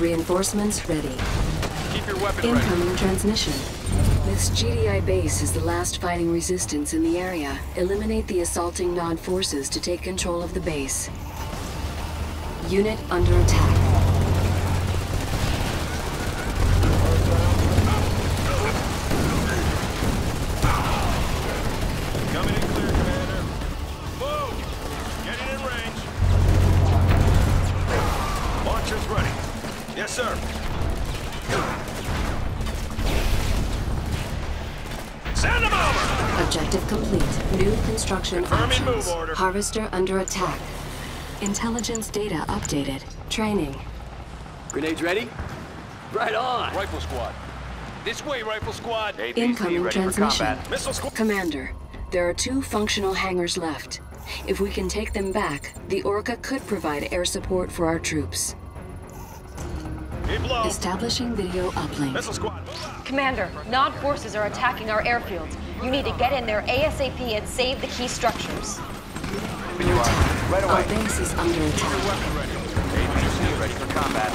Reinforcements ready. Keep your weapon ready. Incoming transmission. This GDI base is the last fighting resistance in the area. Eliminate the assaulting Nod forces to take control of the base. Unit under attack. Yes, sir. Send them over! Objective complete. New construction Confirming options. move order. Harvester under attack. Intelligence data updated. Training. Grenades ready? Right on. Rifle squad. This way, rifle squad. Incoming transmission. Missile squad. Commander, there are two functional hangars left. If we can take them back, the Orca could provide air support for our troops. Keep low. Establishing video uplink. Missile squad. Move out. Commander, Nod forces are attacking our airfields. You need to get in there ASAP and save the key structures. Right Our base is under attack. ready for combat.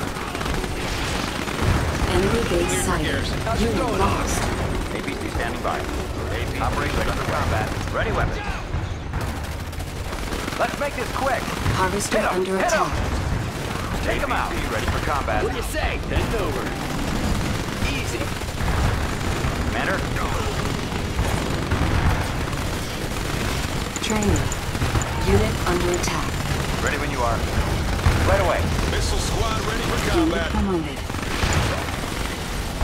Enemy base sighted. Unit lost. APC standing by. AP Operation under combat. Ready weapons. Let's make this quick. Harvester Hit 'em, under hit 'em. attack. Take them out. ready for combat. What do you say? Bend over. Easy. Commander. Training. Unit under attack. Ready when you are. Right away. Missile squad ready for Unit combat. promoted.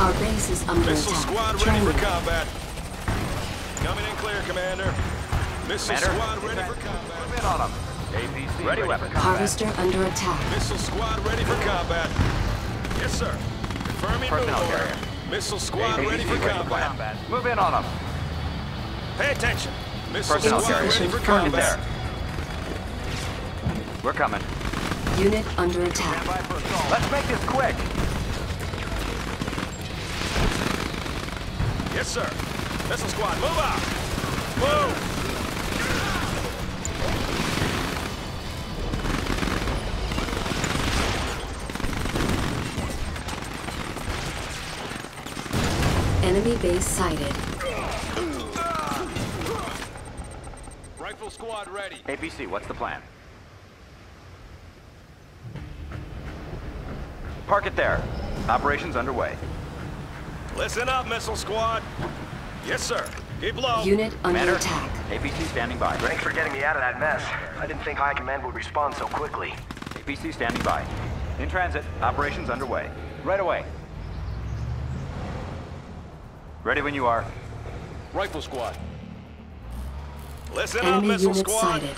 Our base is under Missile attack. Missile squad ready for combat. Coming in clear, Commander. Missile Commander. squad ready for combat. Move in on them. APC ready weapons. Harvester under attack. Missile squad ready for combat. Yes, sir. Confirming Personnel move order. carrier. Missile squad ready for combat. Move in on them. Pay attention. Missile Personnel squad carrier. ready for Insufficient combat. there. We're coming. Unit under attack. Let's make this quick. Yes, sir. Missile squad, move out. Move. Enemy base sighted. Rifle squad ready. APC, what's the plan? Park it there. Operations underway. Listen up, missile squad. Yes, sir. Keep low. Unit under Commander, attack. APC standing by. Thanks for getting me out of that mess. I didn't think High Command would respond so quickly. APC standing by. In transit. Operations underway. Right away. Ready when you are. Rifle squad. Listen up, missile squad. sighted.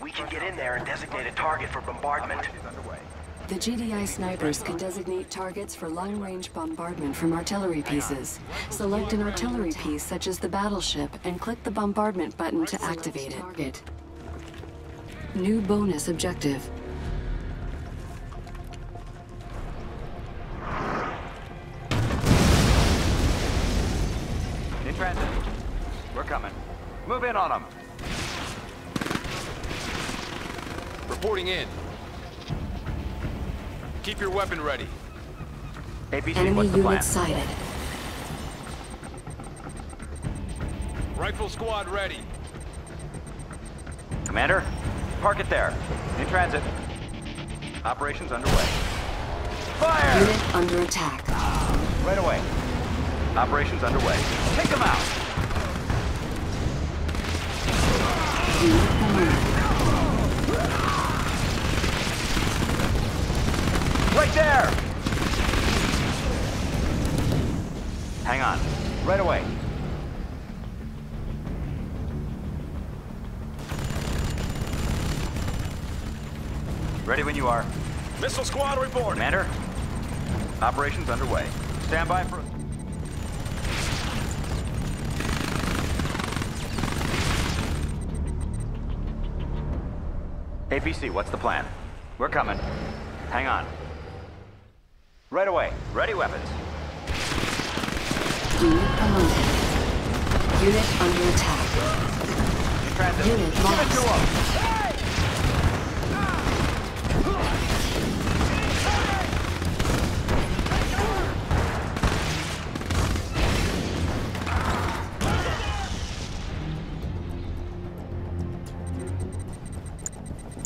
We can get in there and designate a target for bombardment. The GDI snipers can designate targets for long-range bombardment from artillery pieces. Select an artillery piece such as the battleship and click the bombardment button to activate it. New bonus objective. In transit. We're coming. Move in on them. Reporting in. Keep your weapon ready. APC, Enemy what's the plan? unit sighted. Rifle squad ready. Commander, park it there. In transit. Operations underway. Fire! Unit under attack. Right away. Operations underway. Take them out! Right there! Hang on. Right away. Ready when you are. Missile squad report. Commander, operations underway. Stand by for... APC, what's the plan? We're coming. Hang on. Right away. Ready weapons. Unit promoted. Unit under attack. Transit. Unit Give it to lost.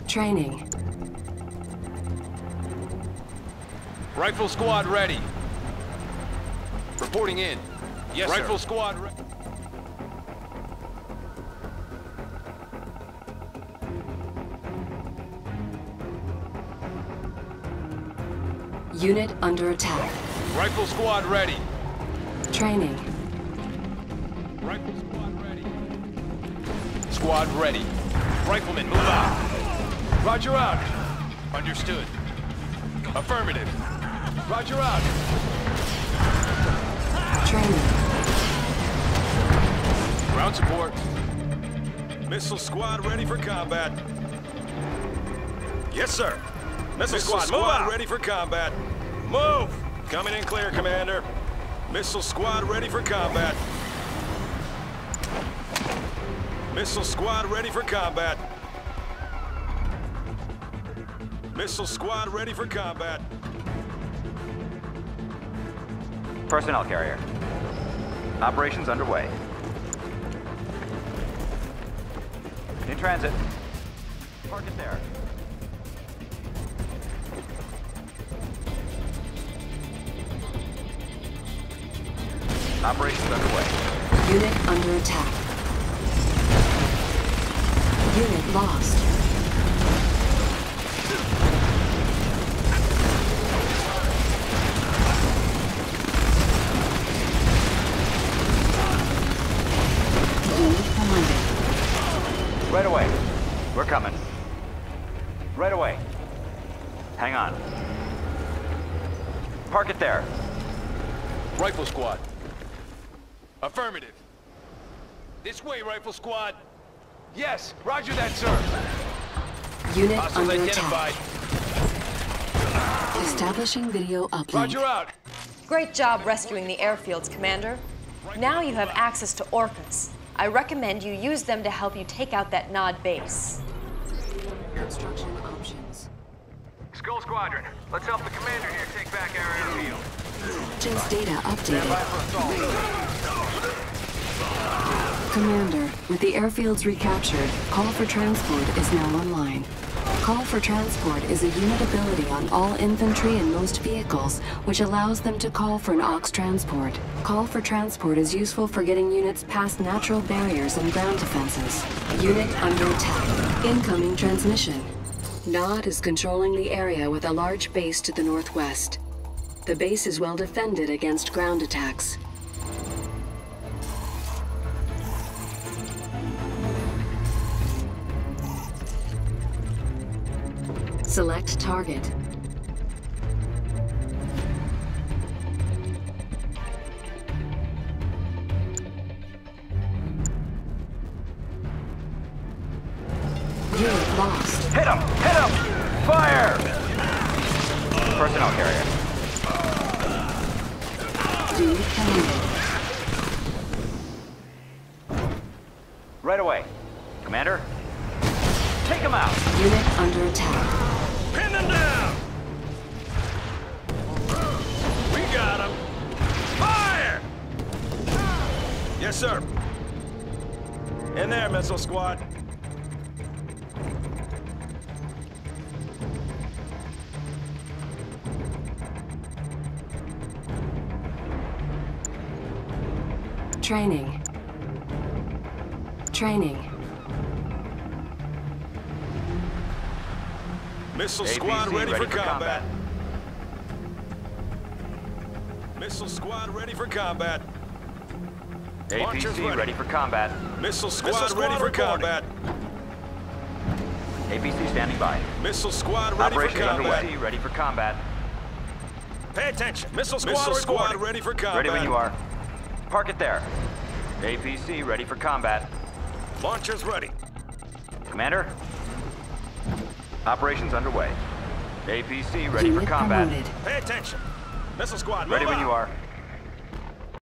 Training. Rifle squad ready. Reporting in. Yes, sir. Rifle squad re- Unit under attack. Rifle squad ready. Training. Rifle squad ready. Squad ready. Riflemen, move out. Roger out. Understood. Affirmative. Roger out. Training. Ground support. Missile squad ready for combat. Yes, sir. Missile, Missile squad, move squad out. ready for combat. Move! Coming in clear, Commander. Missile squad ready for combat. Missile squad ready for combat. Missile squad ready for combat. Personnel carrier. Operations underway. In transit. Park it there. Operations underway. Unit under attack. Unit lost. Park it there. Rifle squad. Affirmative. This way, rifle squad. Yes, roger that, sir. Unit Hostiles under identified. attack. Establishing video uplink. Roger out. Great job rescuing the airfields, Commander. Now you have access to Orcas. I recommend you use them to help you take out that Nod base. Construction options. Skull Squadron, let's help the commander here take back our airfield. Just data updated. Commander, with the airfields recaptured, call for transport is now online. Call for transport is a unit ability on all infantry and most vehicles, which allows them to call for an Ox transport. Call for transport is useful for getting units past natural barriers and ground defenses. Unit under attack. Incoming transmission. Nod is controlling the area with a large base to the northwest. The base is well defended against ground attacks. Select target. Hit him! Hit him! Fire! Personnel carrier. Right away. Commander? Take him out! Unit under attack. Pin them down! We got him! Fire! Yes, sir. In there, missile squad. Training. Training. Missile APC squad ready, ready for, for combat. combat. Missile squad ready for combat. Launchers APC ready. ready for combat. Missile squad, squad ready for reporting. combat. APC standing by. Missile squad ready for Operations combat. underway. Ready for combat. Pay attention. Missile squad Missile squad ready for combat. Ready when you are. Park it there. APC ready for combat. Launchers ready. Commander? Operations underway. APC ready Unit for combat. promoted. Pay attention. Missile squad, move Ready when out. you are.